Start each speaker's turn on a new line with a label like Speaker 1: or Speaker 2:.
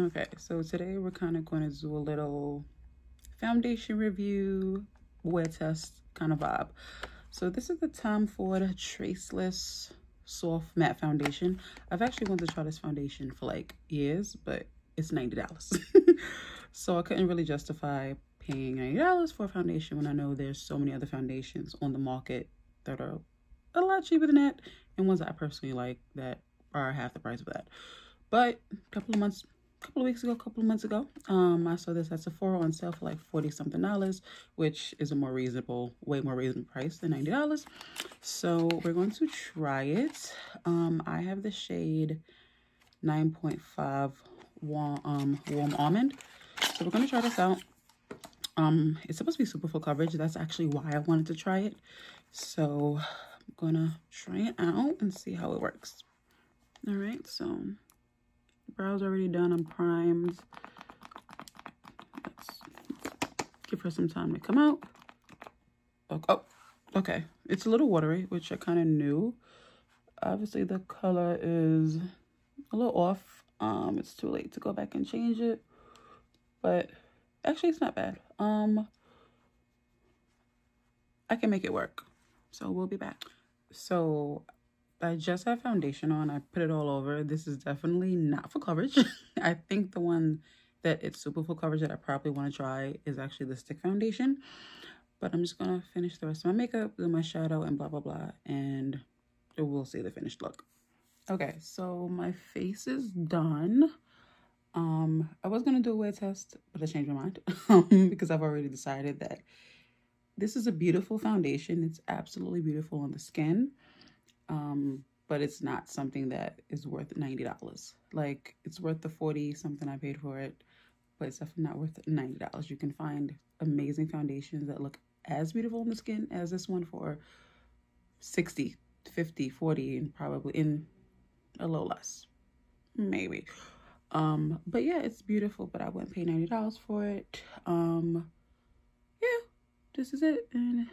Speaker 1: Okay, so today we're kind of going to do a little foundation review, wear test kind of vibe. So this is the Tom Ford Traceless Soft Matte Foundation. I've actually wanted to try this foundation for like years, but it's $90. so I couldn't really justify paying $90 for a foundation when I know there's so many other foundations on the market that are a lot cheaper than that and ones that I personally like that are half the price of that. But a couple of months, a couple of weeks ago, a couple of months ago, um, I saw this at Sephora on sale for like 40 something dollars, which is a more reasonable, way more reasonable price than $90. So we're going to try it. Um, I have the shade 9.5 warm, um, warm almond. So we're going to try this out. Um, it's supposed to be super full coverage. That's actually why I wanted to try it. So I'm gonna try it out and see how it works. All right, so brows already done. I'm primed. Let's give her some time to come out. Oh, oh okay. It's a little watery, which I kind of knew. Obviously, the color is a little off. Um, it's too late to go back and change it, but actually, it's not bad. Um, I can make it work. So we'll be back. So I just have foundation on. I put it all over. This is definitely not for coverage. I think the one that it's super full coverage that I probably want to try is actually the stick foundation. But I'm just going to finish the rest of my makeup, do my shadow and blah, blah, blah. And we'll see the finished look. Okay, so my face is done. Um, I was going to do a wear test, but I changed my mind because I've already decided that this is a beautiful foundation. It's absolutely beautiful on the skin. Um, but it's not something that is worth $90. Like it's worth the 40 something I paid for it, but it's definitely not worth $90. You can find amazing foundations that look as beautiful on the skin as this one for 60, 50, 40, and probably in a little less, maybe. Um, but yeah, it's beautiful, but I wouldn't pay $90 for it. Um, yeah, this is it and